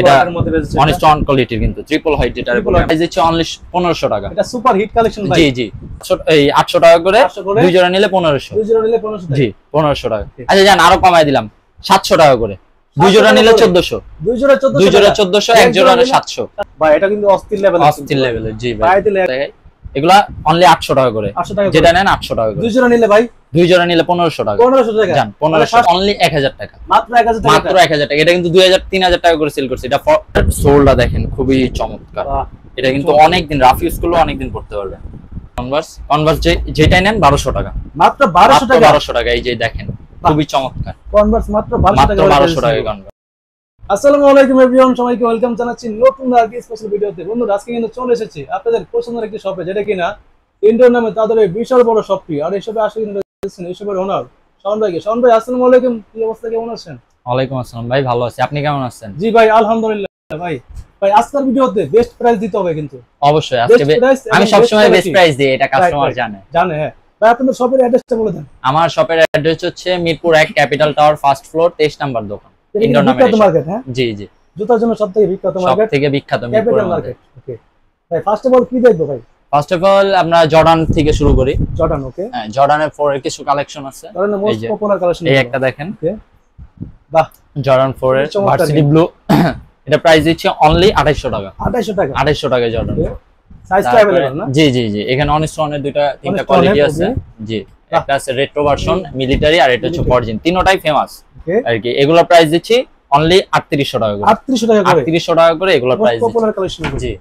এটা মধ্যে রয়েছে কোয়ালিটির কিন্তু ট্রিপল হাইট যেটা। প্রাইস হচ্ছে অনলি 1500 টাকা। এটা সুপার হিট কালেকশন ভাই জি জি। এই 800 টাকা করে দুই জোড়া নিলে 1500 দুই জোড়া নিলে 1500 জি 1500 টাকা। আচ্ছা জান আরও কমায় দিলাম। 700 টাকা করে। দুই জোড়া নিলে করে? 1400 দুই জোড়া 1400 দুই জোড়া 1400 এক জোড়া নিলে নিলে 700 ভাই এটা কিন্তু অস্থির লেভেল অস্থির লেভেল জি ভাই। ভাই দিলে দেখাই। এগুলা অনলি 800 টাকা করে। যেটা নেন 800 টাকা করে। দুই জোড়া নিলে ভাই? দুই জোড়া নিলে 1500 টাকা। 1500 টাকা। জান 1500 অনলি 1000 টাকা। মাত্র 1000 টাকা। মাত্র 1000 টাকা। এটা কিন্তু 2000 3000 টাকা করে সেল করছে। এটা সোলটা দেখেন খুবই চমৎকার। এটা কিন্তু অনেক দিন রাফ ইউজ করলে অনেক দিন পড়তে পারবে। কনভার্স কনভার্স যেটাই নেন 1200 টাকা। 1200 1200 টাকা? 1200 টাকা এই যে দেখেন খুবই চমৎকার। কনভার্স মাত্র 1200 মাত্র টাকা 1200 টাকা কনভার্স আসসালামু আলাইকুম এভরিওয়ান সবাইকে ওয়েলকাম জানাচ্ছি নতুন স্পেশাল ভিডিওতে। বন্ধুরা আজকে কিন্তু চলে এসেছি আপনাদের পছন্দের একটি শপে যেটা কিনা ইন্ডিয়ান নামে তাদের বিশাল বড় শপটি আর এই শপে আসলে কিন্তু রয়েছেন এই শপের ওনার শাওন ভাইকে শাওন ভাই আসসালামু আলাইকুম। কি অবস্থা কেমন আছেন? ওয়ালাইকুম আসসালাম ভাই ভালো আছি। আপনি কেমন আছেন? জি ভাই আলহামদুলিল্লাহ ভাই। ভাই আজকের ভিডিওতে বেস্ট প্রাইস দিতে হবে কিন্তু। অবশ্যই আজকে আমি সবসময় বেস্ট প্রাইস দিই এটা কাস্টমার জানে। জানে হ্যাঁ। ভাই আপনাদের শপের অ্যাড্রেসটা বলে দেন। আমার শপের অ্যাড্রেস হচ্ছে মিরপুর এক capital tower first floor 23 number দোকান। এটা কিন্তু Indoor নামের বিখ্যাত shop। মার্কেট হ্যাঁ জি জি জুতার জন্য সব থেকে বিখ্যাত সব মার্কেট থেকে বিখ্যাত ক্যাপিটাল মিরপুরের মধ্যে মার্কেট ওকে ভাই ফার্স্ট অফ অল কি দেখবো ভাই ফার্স্ট অফ অল আমরা জর্ডান থেকে শুরু করি জর্ডান ওকে হ্যাঁ জর্ডানের ফোর কিছু কালেকশন আছে জর্ডানের এই মোস্ট যে, পপুলার কালেকশন এই একটা দেখেন Okay. বাহ জর্ডান ফোর এর খুবই চমৎকার ভার্সিটি কিন্তু। ব্লু এটা প্রাইস দিচ্ছে অনলি 2800 টাকা 2800 টাকা 2800 টাকা জর্ডান Okay. সাইজটা তারপরে- अवेलेबल না জি জি জি এখানে অনেক স্টোনের দুইটা তিনটা অনেক কোয়ালিটি স্টোনের, আছে okay. জি বাহ। একটা আছে রেট্রো ভার্সন মিলিটারি আর এটা হচ্ছে Military। ফরজিন তিনটাই ফেমাস ওকে আর কি এগুলোর প্রাইস দিচ্ছি অনলি 3800 টাকা করে। 3800 টাকা করে। 3800 টাকা করে এগুলোর প্রাইস পপুলার কালেকশন জি।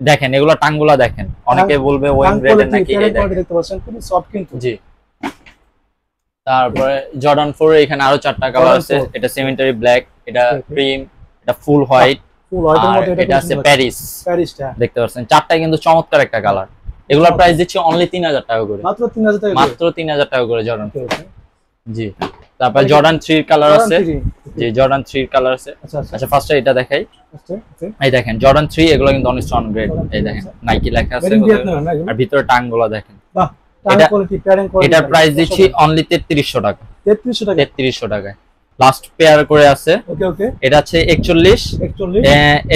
দেখেন এগুলো টাঙ্গুলা দেখেন। অনেকে বলবে ওয়েম গ্রেডের নাকি এই দেখতে পাচ্ছেন খুবই সফট কিন্তু। জি। তারপরে জর্ডান ফোর এখানে আরও চারটা কালার আছে। এটা সিমেন্টারি ব্ল্যাক এটা. ক্রিম এটা ফুল হোয়াইট ফুল হোয়াইটের মধ্যে এটা আছে প্যারিস প্যারিসটা দেখতে পাচ্ছেন চারটাই কিন্তু চমৎকার একটা কালার এগুলোর প্রাইস দিচ্ছি অনলি 3000 টাকা করে। মাত্র 3000 টাকা মাত্র 3000 টাকা করে জর্ডান. জি। তারপর জর্ডান 3 এর কালার আছে। জি। জর্ডান 3 এর কালার আছে। আচ্ছা আচ্ছা। আচ্ছা ফার্স্টে এটা দেখাই। আচ্ছা এই দেখেন জর্ডান 3 এগুলো কিন্তু অনেক স্ট্রং গ্রেড এই দেখেন নাইকি লেখা আছে? আর ভিতরে টাংগুলো দেখেন। বাহ এটা- প্রাইস দিচ্ছি অনলি 3300 টাকা। 3300 টাকা? 3300 টাকায়। লাস্ট পেয়ার করে আছে। ওকে ওকে এটা আছে 41 41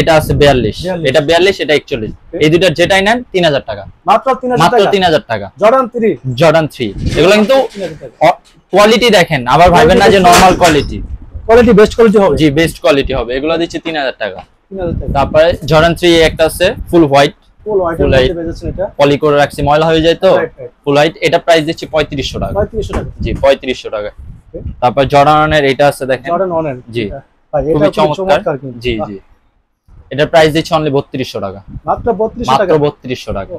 এটা আছে 42 42 এটা 42 এটা 41 এই দুইটার যেটাই নেন 3000 টাকা। মাত্র 3000 মাত্র টাকা? 3000 টাকা। জর্ডান 3 জর্ডান 3 এগুলো কিন্তু 3000 টাকা। কোয়ালিটি দেখেন আবার ভাইবেন না যে normal quality quality best quality হবে। জি বেস্ট কোয়ালিটি হবে। এগুলো দিচ্ছি 3000 টাকা। 3000 টাকা। তারপরে জর্ডান 3 একটা আছে ফুল হোয়াইট ফুল মধ্যে এটা। পলি করে রাখছি ময়লা হয়ে যায় তো. ফুল হোয়াইট এটা প্রাইস দিচ্ছি 3500 টাকা। 3500 টাকা। জি 3500 টাকা. তারপর জর্ডানের এটা আছে দেখেন। জর্ডান অনের জি। এটা। খুবই খুব চমৎকার। জি জি। এটার প্রাইস দিচ্ছি অনলি 3200 টাকা। মাত্র 3200 টাকা মাত্র টাকা। 3200 টাকা।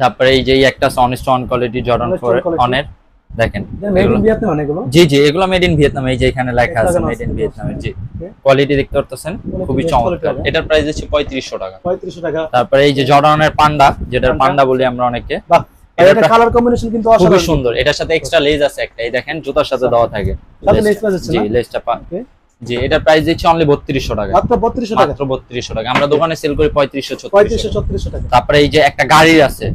তারপরে এই যে একটা সনিস্টন কোয়ালিটি জর্ডান ফোর। অনের দেখেন জি জি এগুলো মেড ইন ভিয়েতনাম এই যে এখানে লেখা আছে মেড ইন ভিয়েতনাম জি। কোয়ালিটি দেখতে পারতেছেন খুবই চমৎকার। এটার প্রাইস আছে 3500 টাকা। 3500 টাকা। তারপরে এই যে জর্ডানের পান্ডা যেটার পান্ডা। বলি আমরা অনেকে। এটা কালার কম্বিনেশন কিন্তু খুবই অসাধারণ। সুন্দর। এটার সাথে এক্সট্রা লেজ আছে একটা এই দেখেন জুতার সাথে দেওয়া থাকে। লেজ আছে জি লেজটা পা জি এটার প্রাইস দিচ্ছি অনলি 3200 টাকা। মাত্র 3200 টাকা? মাত্র 3200 টাকা। আমরা দোকানে সেল করি 3500 3500 3600 3600 টাকা। তারপরে এই যে একটা গাড়ি আছে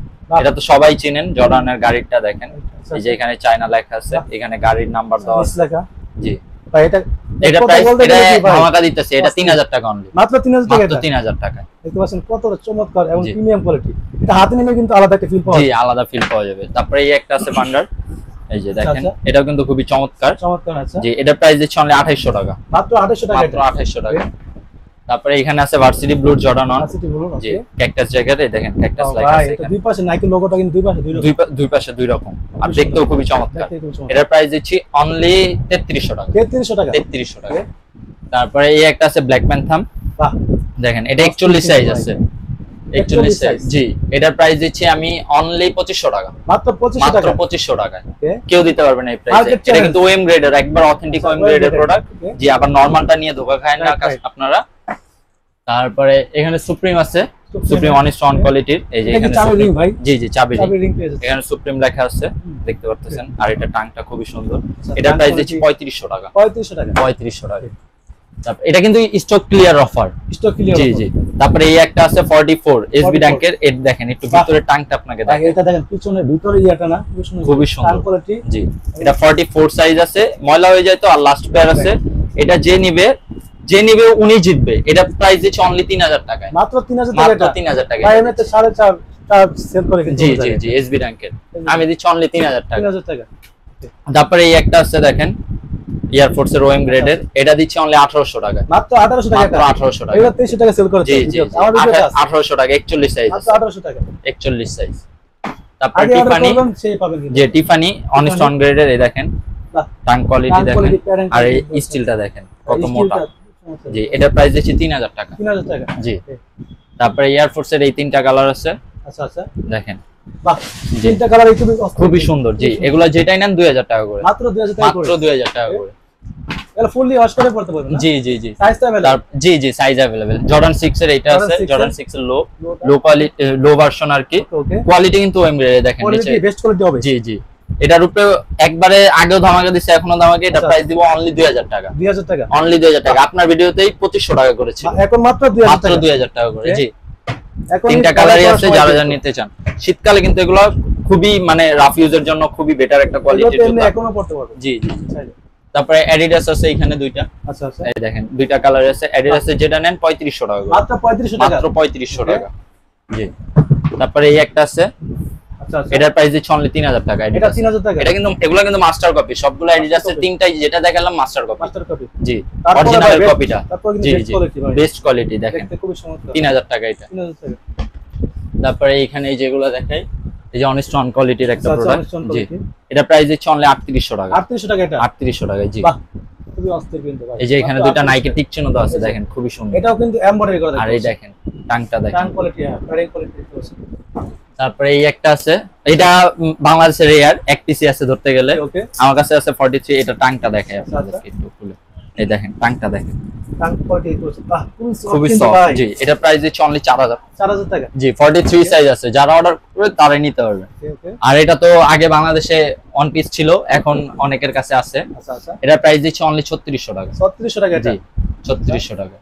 এটা তো সবাই চিনেন জর্ডানের গাড়িটা দেখেন। আচ্ছা, এই যে এখানে চায়না লেখা আছে এখানে গাড়ির নাম্বার দেওয়া আছে। লেখা। জি। ভাই এটা এটা প্রাইস এটা গেলে কি ভাই? ধামাকা দিতেছে এটা 3000 টাকা অনলি মাত্র 3000 টাকা মাত্র 3000 টাকা। দেখতে পাচ্ছেন কত চমৎকার এবং প্রিমিয়াম কোয়ালিটি এটা হাতে নিলে কিন্তু আলাদা একটা ফিল পাওয়া জি আলাদা ফিল পাওয়া যাবে। তারপরে এই একটা আছে বান্ডার এই যে দেখেন আচ্ছা। এটাও কিন্তু খুবই চমৎকার। চমৎকার আছে জি এটার প্রাইস দিচ্ছে অনলি 2800 টাকা। মাত্র 2800 টাকা মাত্র 2800 টাকা। তারপরে এখানে আছে ভার্সিটি ব্লুর জর্ডান অন জি ক্যাকটাস জ্যাকেট এই দেখেন ক্যাকটাস লেখা ভাই আছে দুই পাশে নাইকি লোগোটা কিন্তু দুই পাশে দুই রকম। দুই পাশে দুই রকম। আর দেখতেও খুবই চমৎকার। এটার প্রাইস দিচ্ছি অনলি 3300 টাকা। 3300 টাকা? 3300 টাকা। তারপরে এই একটা আছে ব্ল্যাক প্যান্থাম বাহ। দেখেন এটা Costly 41 সাইজ আছে। 41 সাইজ জি এটার প্রাইস দিচ্ছি আমি অনলি 2500 টাকা। মাত্র 2500 মাত্র টাকা? 2500 টাকায় কেউ দিতে পারবে না এই প্রাইসে এটা। কিন্তু ওএম গ্রেডের একবার অথেন্টিক ওএম গ্রেডের প্রোডাক্ট জি আবার নরমালটা নিয়ে ধোকা খায় না. আপনারা। তারপরে এখানে সুপ্রিম আছে। সুপ্রিম অনেক স্ট্রং কোয়ালিটির এই যে এখানে চাবি ভাই? জি জি চাবি রিং এখানে সুপ্রিম লেখা আছে। দেখতে পাচ্ছেন আর এটা টাংটা খুবই সুন্দর। এটা প্রাইস দিচ্ছি quality- 3500 টাকা। 3500 টাকা। 3500 টাকা। এটা কিন্তু stock clear offer stock clear জি জি। তারপরে এই একটা আছে 44 এসবি 44 ট্যাঙ্কের এর দেখেন একটু। ভিতরে টাংটা আপনাকে দেখেন এটা দেখেন পিছনে ভিতরে ইয়াটা না খুবই সুন্দর। কোয়ালিটি জি এটা 44 সাইজ আছে ময়লা হয়ে যায় তো আর লাস্ট পেয়ার আছে। এটা যে নিবে যে নিবে উনি জিতবে। এটা প্রাইস দিচ্ছে অনলি তিন হাজার টাকায়। মাত্র তিন হাজার টাকা মাত্র এটা? তিন হাজার টাকা ভাই এমনিতে সাড়ে চার চার সেল করে জি জি। জি এসবি ব্যাংকের আমি দিচ্ছি অনলি তিন হাজার তিন টাকা হাজার টাকা। তারপরে এই একটা আছে দেখেন। এয়ারফোর্স এর ওএম গ্রেডের এটা দিচ্ছে অনলি আঠারোশো টাকা মাত্র আঠারোশো টাকা মাত্র আঠারোশো টাকা। সেল করে জি জি আমার ভিডিওতে আছে আঠারোশো টাকা একচল্লিশ সাইজ মাত্র আঠারোশো টাকা। একচল্লিশ সাইজ তারপরে টিফানি যে টিফানি অনস্টন গ্রেডের এই দেখেন। টাং কোয়ালিটি দেখেন। আর এই স্টিলটা দেখেন। কত মোটা। জি এটার প্রাইস দিচ্ছি তিন হাজার টাকা। তিন হাজার টাকা। জি. তারপরে এয়ারফোর্স এর এই তিনটা কালার আছে। আচ্ছা আচ্ছা। দেখেন। বাহ তিনটা কালার খুবই খুবই সুন্দর। জি এগুলা যেটাই নেন দুই হাজার টাকা করে। মাত্র দুই হাজার টাকা করে। দুই হাজার টাকা করে এগুলো ফুললি ওয়াশ করে পড়তে পারবেন না জি জি জি সাইজটা তার अवेलेबल জি জি সাইজ অ্যাভেলেবেল জর্ডান 6 এর এটা Jordan আছে 6 এর? জর্ডান 6 এর লো Low-টা? লো কোয়ালিটি লো ভার্সন আর কি ওকে কোয়ালিটি কিন্তু ওএম গ্রেডে দেখেন নিচে কোয়ালিটি বেস্ট কোয়ালিটি হবে জি জি এটার উপরে একবারে আগেও ধামাকা দিচ্ছে এখনো ধামাকা এটা আচ্ছা। প্রাইস দিব অনলি 2000 টাকা 2000 টাকা অনলি 2000 টাকা আপনার ভিডিওতেই 2500 টাকা করেছি এখন মাত্র 2000 মাত্র টাকা 2000 টাকা করে Okay. জি এখন তিনটা এই কালারই colour আছে করার যারা সময় যারা নিতে চান শীতকালে কিন্তু এগুলো খুবই মানে রাফ ইউজের জন্য খুবই বেটার একটা এগুলো কোয়ালিটির তো এমনি জুতা এখনো পড়তে পারবেন জি জি জি। চাইলে। তারপরে অ্যাডিডাস আছে এখানে দুইটা। আচ্ছা আচ্ছা। এই দেখেন দুইটা কালার আছে। অ্যাডিডাসের যেটা নেন 3500 টাকা মাত্র 3500 টাকা? মাত্র 3500 টাকা। জি। তারপরে এই একটা আছে। আচ্ছা আচ্ছা। এটার প্রাইস দিচ্ছে অনলি 3000 টাকা এটা Adidas 3000 টাকা? এটা কিন্তু এগুলো কিন্তু মাস্টার কপি সবগুলো অ্যাডিডাসের copy। তিনটাই যেটা দেখালাম মাস্টার কপি মাস্টার কপি জি। তারপরে অরিজিনাল কপিটা জি জি। বেস্ট কোয়ালিটি দেখেন। দেখতে খুবই চমৎকার। 3000 টাকা এটা। 3000 টাকা। তারপরে এখানে এই যেগুলো দেখাই এই যে অনস্টন কোয়ালিটির একটা আচ্ছা, আচ্ছা, প্রোডাক্ট জি। এটা প্রাইস দিচ্ছে অনলি 3800 টাকা। 3800 টাকা এটা? 3800 টাকা জি। বাহ খুবই অস্থির কিন্তু ভাই। এই যে এখানে মাত্র দুইটা 3800 নাইকি টাকা। চিহ্ন আছে দেখেন খুবই সুন্দর। এটাও কিন্তু এমব্রয়ডারি করা আর এই দেখেন টাংটা দেখেন। টান কোয়ালিটি হ্যাঁ কোয়ালিটি তারপরে এই একটা আছে এটা বাংলাদেশের রেয়ার এক পিসি আছে ধরতে গেলে। ওকে আমার কাছে আছে 43 এটা টাংটা দেখে আচ্ছা, আপনাদেরকে একটু খুলে। এই দেখেন টাংটা দেখেন। খুবই soft খুবই কিন্তু সফট জি এটা প্রাইস দিচ্ছে অনলি 4000 4000 টাকা? জি 43 সাইজ আছে। যারা অর্ডার করবে তারাই নিতে পারবে আর এটা তো আগে বাংলাদেশে অন পিস ছিল এখন অনেকের কাছে আছে। আচ্ছা আচ্ছা। এটা প্রাইস দিচ্ছে অনলি 3600 টাকা। 3600 টাকা জি 3600 টাকা।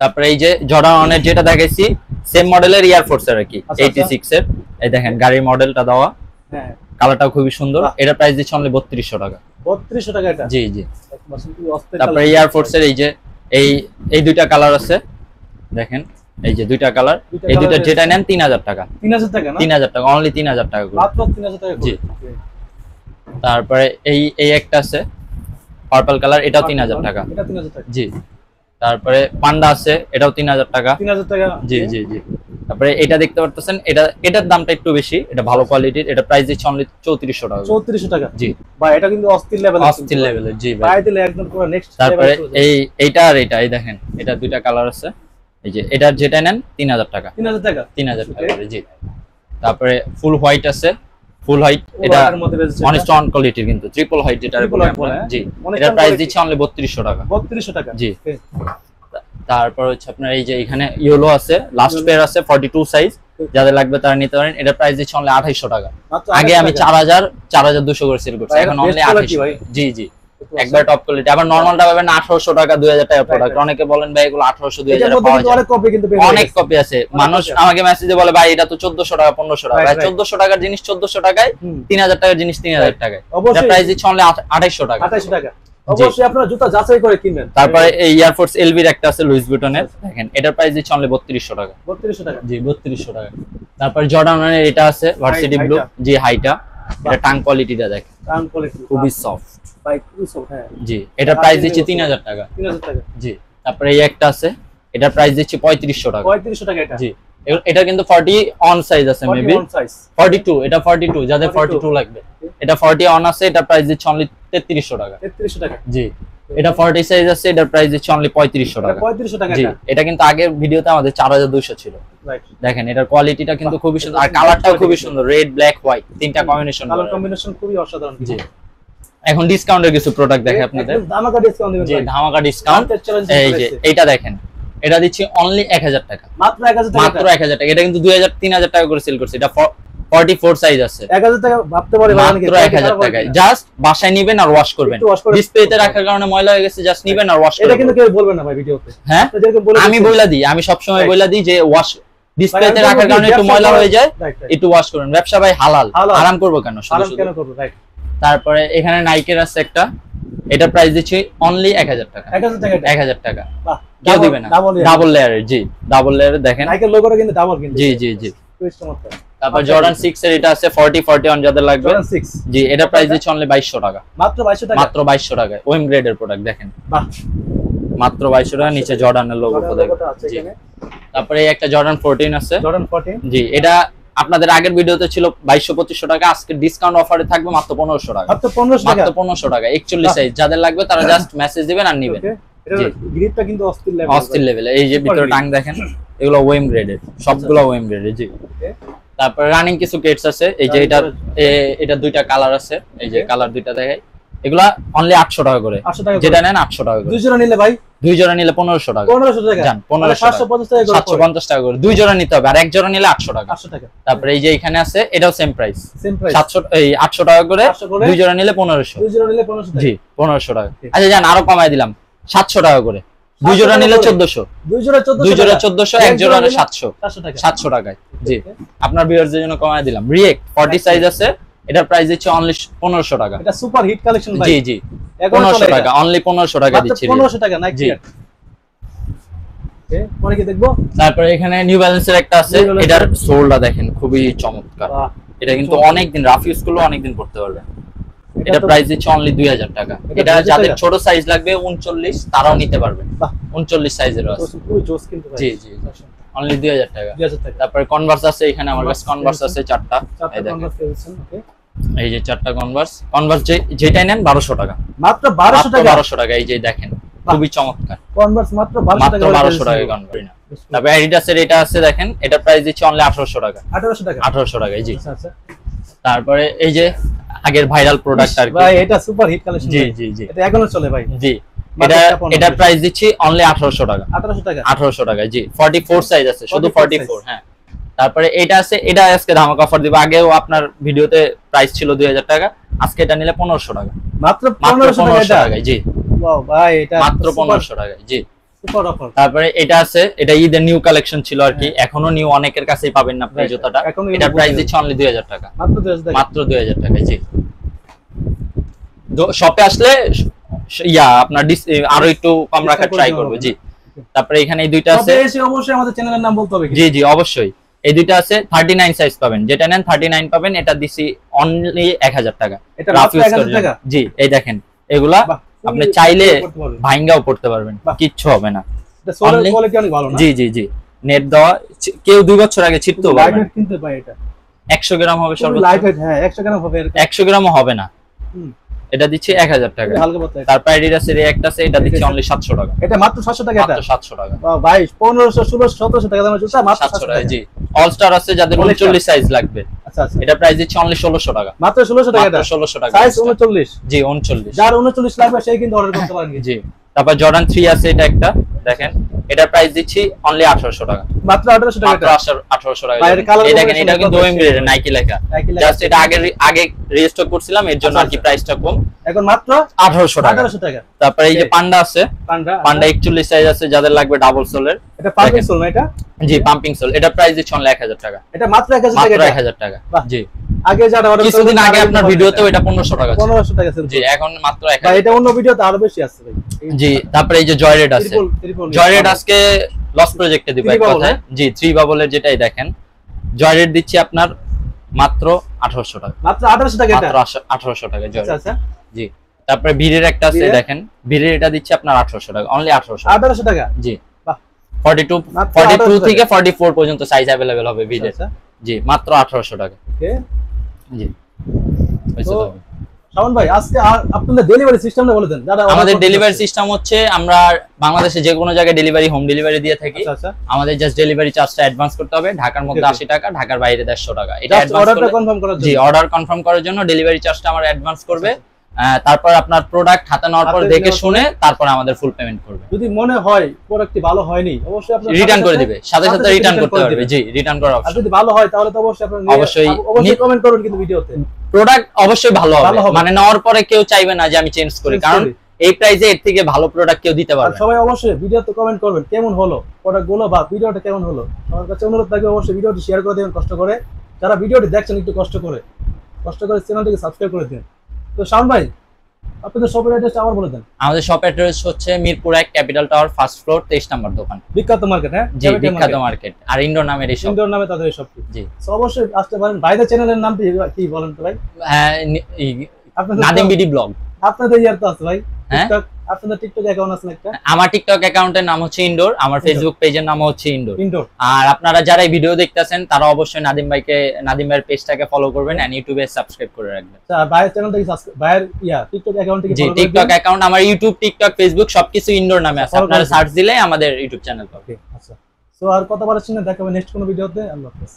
তারপরে এই যে জর্ডান অনের যেটা দেখাইছি সেম মডেলের এয়ারফোর্স এর আর কি আচ্ছা, 86 এর। এই দেখেন গাড়ির মডেলটা দেওয়া। হ্যাঁ। কালারটাও খুবই সুন্দর। এটা প্রাইস দিচ্ছে অনলি 3200 টাকা। 3200 টাকা এটা? জি জি। তারপরে এয়ারফোর্স এর এই যে এই এই দুইটা কালার আছে। দেখেন এই যে দুইটা কালার এই দুইটা যেটা নেন 3000 টাকা। 3000 টাকা তিন হাজার টাকা অনলি 3000 টাকা করে। মাত্র 3000 টাকা জি। তারপরে এই এই একটা আছে পার্পল কালার এটাও 3000 টাকা। এটা 3000 টাকা। জি। তারপরে পান্ডা আছে এটাও 3000 টাকা। 3000 টাকা। জি জি জি। তারপরে এটা দেখতে পারতেছেন এটা এটার দামটা একটু বেশি এটা ভালো কোয়ালিটির এটা প্রাইস দিচ্ছে অনলি 3400 টাকা 3400 টাকা? জি। ভাই এটা কিন্তু অস্থির লেভেল অস্থির লেভেলের জি ভাই। পাই দিলে একদম পুরো নেক্সট তারপরে এই এইটা আর এটা এই দেখেন এটা দুইটা কালার আছে। এই যে এটার যেটা নেন 3000 টাকা। 3000 টাকা? 3000 টাকা জি। তারপরে ফুল হোয়াইট আছে ফুল হোয়াইট এটা এটা? মধ্যে বেজেছে কোয়ালিটির কিন্তু ট্রিপল হোয়াইট যেটা হ্যাঁ? জি। on price. দিচ্ছে অনলি 3200 টাকা। 3200 টাকা। জি। তারপর হচ্ছে আপনার এই যে এখানে ইয়েলো আছে লাস্ট পেয়ার আছে 42 সাইজ যাদের লাগবে তারা নিতে পারেন। এটা প্রাইস দিচ্ছে অনলি 2800 টাকা। আগে 2800 আমি টাকা। 4000 4200 করে সেল করছি। এখন অনলি best 2800 জি জি। একবার টপ কোয়ালিটি আবার নরমালটা পাবেন 1800 টাকা 2000 টাকা প্রোডাক্ট অনেকে বলেন ভাই এগুলো 1800 এটার 2000 পাওয়া যায়। অনেক কপি কিন্তু অনেক কপি আছে। মানুষ। আমাকে মেসেজে বলে ভাই এটা তো 1400 টাকা 1500 টাকা। ভাই right. 1400 টাকার জিনিস 1400 টাকায় হুম। 3000 টাকার জিনিস 3000 টাকায়। এটা প্রাইস দিচ্ছে অনলি 2800 টাকা। 2800 টাকা। অবশ্যই আপনারা জুতা যাচাই করে কিনবেন। তারপরে এই এয়ারফোর্স এলবির একটা আছে লুইস ভিটনের দেখেন এটার প্রাইস দিচ্ছে অনলি 3200 টাকা। 3200 টাকা। জি 3200 টাকা। তারপর জর্ডানের এটা আছে ভার্সিটি ব্লু। জি হাইটা এটা টাং কোয়ালিটিটা দেখেন। টান কোয়ালিটি খুবই সফট ভাই খুবই soft, হ্যাঁ। জি এটা প্রাইস দিচ্ছে যে 3000 টাকা। 3000 টাকা। জি তারপরে এই একটা আছে এটার প্রাইস দিচ্ছে 3500 টাকা। 3500 টাকা এটা। জি। এটা কিন্তু 40 অন সাইজ আছে মেবি 41 সাইজ 42 এটা 42 যাদের 42 42 লাগবে। এটা 40 অন আছে এটা প্রাইস দিচ্ছে অনলি 3300 টাকা। 3300 টাকা। জি। এটা 40 সাইজ আছে এটার প্রাইস দিচ্ছে অনলি 3500 টাকা। 3500 টাকা জি। এটা এটা কিন্তু আগের ভিডিওতে আমাদের 4200 ছিল। রাইট দেখেন এটার কোয়ালিটিটা কিন্তু খুবই সুন্দর। আর কালারটাও খুবই সুন্দর। রেড ব্ল্যাক হোয়াইট তিনটা কম্বিনেশন কালার কম্বিনেশন খুবই অসাধারণ। জি। এখন ডিসকাউন্টের কিছু প্রোডাক্ট দেখে আপনাদের। দামাকা ডিসকাউন্ট দিবেন ভাই। ধামাকা ডিসকাউন্ট এই যে এইটা দেখেন। এটা দিচ্ছি অনলি 1000 টাকা। মাত্র 1000 টাকা। মাত্র 1000 টাকা। এটা কিন্তু 2000 3000 টাকা করে সেল করছে। এটা 44 সাইজ আছে। 1000 টাকা ভাবতে পারে ভাই অনেকে মাত্র 1000 টাকায়। জাস্ট বাসায় নিবেন আর ওয়াশ করবেন। একটু wash করে- ডিসপ্লেতে রাখার কারণে ময়লা হয়ে গেছে জাস্ট নিবেন আর ওয়াশ এটা কিন্তু কেউ বলবে না ভাই ভিডিওতে। হ্যাঁ? তো যেরকম বলে আমি বইলা দিই। আমি সবসময়. বইলা দিই যে ওয়াশ ডিসপ্লেতে রাখার কারণে একটু ময়লা হয়ে যায়. একটু ওয়াশ করবেন। ব্যবসা ভাই হালাল। আরাম করব কেন? শুধু শুধু। তারপরে এখানে নাইকের আছে একটা। এটা প্রাইস দিচ্ছি অনলি এক হাজার টাকা। এক হাজার টাকা টাকা। কেউ দিবে না। ডাবল লেয়ারের জি ডাবল লেয়ারের দেখেন। লোগোটা কিন্তু ডাবল কিন্তু। জি জি জি। তারপর আচ্ছা, জর্ডান সিক্স এর এটা আছে ফর্টি ফর্টি ওয়ান যাদের লাগবে। জর্ডান 6 জি এটা প্রাইস দিচ্ছি অনলি বাইশশো টাকা। মাত্র 2200 টাকা? মাত্র বাইশশো টাকায়। ওয়েম গ্রেডের প্রোডাক্ট দেখেন। বাহ। মাত্র বাইশশো টাকা নিচে জর্ডানের লোগো আছে জি। তারপরে এই একটা জর্ডান ফোরটিন আছে। জর্ডান 14 জি এটা আপনাদের আগের ভিডিওতে ছিল বাইশশো পঁচিশশো টাকা। আজকে ডিসকাউন্ট অফারে থাকবে মাত্র পনেরোশো টাকা। মাত্র 1500 টাকা? মাত্র পনেরোশো টাকা। একচল্লিশ। সাইজ যাদের লাগবে তারা জাস্ট মেসেজ দিবেন আর নিবেন। গ্রিপটা কিন্তু অস্থির লেভেল এই যে ভিতরে টাং দেখেন এগুলো ওয়েম গ্রেডের সবগুলো ওয়েম গ্রেডের জি। তারপরে রানিং কিছু কেটস আছে। এই যে এটা এটা দুইটা কালার আছে। এই যে কালার দুইটা দেখাই। এগুলা অনলি আটশো টাকা করে। 800 টাকা যেটা নেন আটশো টাকা করে। দুই জোড়া নিলে ভাই? দুই জোড়া নিলে পনেরোশো টাকা। 1500 টাকা? যান, 1500 টাকা। 750 টাকা করে সাতশো পঞ্চাশ টাকা করে। দুই জোড়া নিতে হবে আর এক জোড়া নিলে আটশো টাকা। 800 টাকা। তারপরে এই যে এখানে আছে এটাও সেম প্রাইস সাতশো এই আটশো টাকা করে দুই জোড়া নিলে পনেরোশো। দুই জোড়া নিলে 1500 টাকা। জি পনেরোশো টাকা। আচ্ছা যান আরও কমাই দিলাম। সাতশো টাকা করে। দুই জোড়া নিলে চোদ্দশো। দুই জোড়া 1400 দুই জোড়া টাকা। চোদ্দশো এক জোড়া সাতশো। সাতশো টাকায়। জি আপনার ভিউয়ারদের জন্য কমাই দিলাম। রিয়েক্ট ফর্টি সাইজ আছে। এটার প্রাইস দিচ্ছে অনলি পনেরোশো টাকা। এটা সুপার হিট কালেকশন ভাই। জি জি। পনেরোশো টাকা অনলি পনেরোশো টাকা দিচ্ছি। 1500 টাকা নাইকি জি। পরে কি দেখব? তারপরে এখানে নিউ ব্যালেন্সের একটা আছে। এটার সোলটা দেখেন খুবই চমৎকার। এটা কিন্তু। অনেকদিন রাফ ইউজ করলে অনেকদিন পড়তে পারবে। এটা প্রাইস দিচ্ছে অনলি দুই হাজার টাকা। এটা 2000 যাদের ছোট সাইজ লাগবে উনচল্লিশ তারাও নিতে পারবে। বাহ। উনচল্লিশ সাইজেরও আছে। জি জি অনলি দুই হাজার টাকা। 2000 টাকা। তারপরে কনভার্স আছে এখানে আমার কাছে কনভার্স আছে চারটা। এই দেখেন। ওকে। এই যে চারটা কনভার্স কনভার্স যে যেটাই নেন বারোশো টাকা। মাত্র 1200 টাকা? বারোশো টাকা এই যে দেখেন খুবই চমৎকার। কনভার্স মাত্র 1200 মাত্র টাকা বারোশো টাকা কনভার্স তারপরে অ্যাডিডাসের এটা আছে দেখেন এটা প্রাইস দিচ্ছে অনলি আঠারোশো টাকা। 1800 টাকা। আঠারোশো টাকা জি। আচ্ছা আচ্ছা। তারপরে এই যে আগের ভাইরাল প্রোডাক্ট আর কি। ভাই এটা সুপার হিট কালেকশন জি জি জি। এটা এখনও চলে ভাই। জি। মাত্র এটা এটার প্রাইস দিচ্ছি অনলি আঠারোশো টাকা। 1800 টাকা? আঠারোশো টাকা জি। ফর্টি ফোর সাইজ আছে শুধু 44 ফর্টি ফোর হ্যাঁ। তারপরে এটা আছে এটা আজকে ধামাকা অফার দিব। আগেও আপনার ভিডিওতে প্রাইস ছিল দুই হাজার টাকা আজকে এটা নিলে পনেরোশো টাকা। মাত্র মাত্র 1500 টাকা এটা? জি। ওয়াও ভাই এটা মাত্র পনেরোশো টাকায় জি। সুপার অফার তারপরে এটা আছে এটা ঈদের নিউ কালেকশন ছিল আর কি। এখনও নিউ অনেকের কাছেই পাবেন না আপনি জুতাটা। এখনও এটা প্রাইস দিচ্ছে অনলি দুই হাজার টাকা। মাত্র 2000 টাকা। মাত্র দুই হাজার টাকা জি। শপে আসলে ইয়া আপনার আরও একটু কম রাখার ট্রাই করব জি। তারপরে এখানে এই দুইটা আছে। অবশ্যই আমাদের চ্যানেলের নাম বলতে হবে জি জি অবশ্যই। এই দুইটা আছে থার্টি নাইন সাইজ পাবেন। যেটা নেন থার্টি নাইন পাবেন এটা দিছি অনলি এক হাজার টাকা। এটা রাফ ইউজ 1000 টাকা? জি এই দেখেন এগুলা আপনি চাইলে ভাইঙ্গাও পড়তে পারবেন। কিচ্ছু হবে না। এটা সোলার কোয়ালিটি অনেক ভালো না? জি জি জি। নেট দেওয়া কেউ দুই বছর আগে ছিটতেও পারবে এটা। একশো গ্রাম হবে সর্বোচ্চ। লাইট হ্যাঁ 100 গ্রাম হবে এরকম। একশো গ্রামও হবে না। এটা দিচ্ছি এক হাজার টাকা। তারপর এডিডাসের এই একটা আছে এটা দিচ্ছি অনলি সাতশো টাকা। এটা মাত্র 700 টাকা এটা? মাত্র সাতশো টাকা। বাহ, ভাই 1500 1600 1700 টাকা দামের জুতা মাত্র সাতশো 700 টাকা জি। অল স্টার আছে যাদের। উনচল্লিশ সাইজ লাগবে। আচ্ছা আচ্ছা। এটা প্রাইস দিচ্ছি অনলি ষোলোশো টাকা। মাত্র 1600 টাকা এটা? মাত্র ষোলোশো টাকা। সাইজ 39 জি উনচল্লিশ। যার 39 লাগবে সেই কিন্তু অর্ডার করতে পারেন জি। তারপর জর্ডান থ্রি আছে এটা একটা দেখেন। এটা প্রাইস দিচ্ছি অনলি আঠারোশো টাকা। মাত্র 1800 টাকা মাত্র এটা। আঠারোশো টাকা। এই দেখেন এটা কিন্তু ওএম বেশি। নাইকি লেখা। জাস্ট এটা আগে আগে রেজিস্টার করছিলাম এর জন্য আর কি আচ্ছা, প্রাইসটা কম। এখন মাত্র আঠারোশো টাকা। 1800 টাকা। তারপরে এই যে পান্ডা আছে পান্ডা পান্ডা একচল্লিশ সাইজ আছে যাদের লাগবে ডাবল সোলের এটা দেখেন। সোল না এটা? জি পাম্পিং সোল এটা প্রাইস দিচ্ছে অনলি এক হাজার টাকা। এটা মাত্র 1000 টাকা মাত্র এটা। এক হাজার টাকা। বাহ। জি। আগে যারা অর্ডার কিছুদিন আগে আপনার ভিডিওতেও এটা পনেরোশো টাকা ছিল। 1500 টাকা ছিল জি এখন মাত্র এক ভাই এটা অন্য ভিডিওতে আরও বেশি আছে। ভাই জি তারপরে এই যে জয়রেড আছে। জয়রেড আজকে লস প্রজেক্টে দিব এক কথায়। জি থ্রি বাবলের যেটাই দেখেন জয়রেড দিচ্ছি আপনার মাত্র আঠারোশো টাকা। মাত্র 1800 টাকা এটা? মাত্র আঠারোশো টাকা আচ্ছা আচ্ছা। জি তারপরে ভিড়ের একটা আছে দেখেন ভিড়ের এটা দিচ্ছি আপনার আঠারোশো টাকা অনলি আঠারোশো 1800 টাকা? জি। বাহ। ফর্টি টু ফর্টি থেকে ফর্টি ফোর পর্যন্ত সাইজ অ্যাভেলেবেল হবে ভিড়ের। জি মাত্র আঠারোশো টাকা। ওকে জি। তো? শাওন ভাই আজকে আপনাদের ডেলিভারি সিস্টেমটা বলে দেন। দাদা আমাদের ডেলিভারি সিস্টেম হচ্ছে আমরা বাংলাদেশে যে কোনো জায়গায় ডেলিভারি হোম ডেলিভারি দিয়ে থাকি। আচ্ছা আচ্ছা। আমাদের জাস্ট ডেলিভারি চার্জটা অ্যাডভান্স করতে হবে। ঢাকার মধ্যে Okay. আশি টাকা ঢাকার বাইরে দেড়শো টাকা। এটা অর্ডারটা কনফার্ম করার জি অর্ডার কনফার্ম করার জন্য ডেলিভারি চার্জটা আমার অ্যাডভান্স করবে। আহ, তারপর আপনার প্রোডাক্ট হাতে নেওয়ার পর দেখে শুনে তারপর আমাদের ফুল পেমেন্ট করবে। যদি মনে হয় প্রোডাক্টটি ভালো হয়নি অবশ্যই আপনি রিটার্ন করে দিবে। সাথে সাথে রিটার্ন করতে পারবে জি রিটার্ন করার আর অপশন যদি ভালো হয় তাহলে তো অবশ্যই আপনি অবশ্যই অবশ্যই কমেন্ট করবেন কিন্তু ভিডিওতে প্রোডাক্ট অবশ্যই ভালো হবে। মানে নেওয়ার পরে কেউ চাইবে না যে আমি চেঞ্জ করি। কারণ করি। এই প্রাইসে এর থেকে ভালো প্রোডাক্ট কেউ দিতে পারবে না। সবাই অবশ্যই ভিডিওতে কমেন্ট করবেন কেমন হলো প্রোডাক্টগুলো বা ভিডিওটা কেমন হলো। আমার কাছে অনুরোধ থাকবে অবশ্যই ভিডিওটি শেয়ার করে দেবেন কষ্ট করে। যারা ভিডিওটি দেখছেন একটু কষ্ট করে। কষ্ট করে চ্যানেলটিকে সাবস্ক্রাইব করে দিন। তো শাওন ভাই আপনাদের শপের অ্যাড্রেসটা আবার বলে দেন। আমাদের শপ অ্যাড্রেস হচ্ছে মিরপুর এক ক্যাপিটাল টাওয়ার ফার্স্ট ফ্লোর তেইশ নম্বর দোকান। বিখ্যাত মার্কেট হ্যাঁ? জি বিখ্যাত মার্কেট আর ইন্ডোর নামের এই শপ ইন্ডোর নামে তাদের এই শপটি জি। অবশ্যই আসতে পারেন। ভাইদের চ্যানেলের নাম কি বলেন তো ভাই? হ্যাঁ নাদিম বিডি ব্লগ। আপনাদের ইয়ার তো আছে ভাই। হ্যাঁ? টিকটক আপনাদের টিকটক অ্যাকাউন্ট আছে একটা? আমার টিকটক অ্যাকাউন্টের নাম হচ্ছে ইন্ডোর আমার ফেসবুক পেজের নাম হচ্ছে ইন্ডোর ইন্ডোর আর আপনারা যারা এই ভিডিও দেখতেছেন তারা অবশ্যই নাদিম ভাইকে নাদিম ভাইয়ের পেজটাকে ফলো করবেন এন্ড ইউটিউবে সাবস্ক্রাইব করে রাখবেন। আচ্ছা আর ভাইয়ের চ্যানেলটা কি সাবস্ক্রাইব ভাইয়ের ইয়া টিকটক অ্যাকাউন্ট থেকে জি টিকটক অ্যাকাউন্ট আমার ইউটিউব টিকটক ফেসবুক সবকিছু ইন্ডোর নামে আছে। আপনারা সার্চ দিলে আমাদের ইউটিউব চ্যানেল পাবেন। আচ্ছা। সো আর কথা বলার জন্য দেখাবে নেক্সট কোনো ভিডিওতে আল্লাহ হাফেজ।